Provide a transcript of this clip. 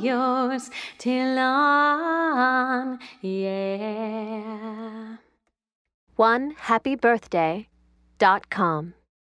Yours till on, yeah. One happy birthday dot com.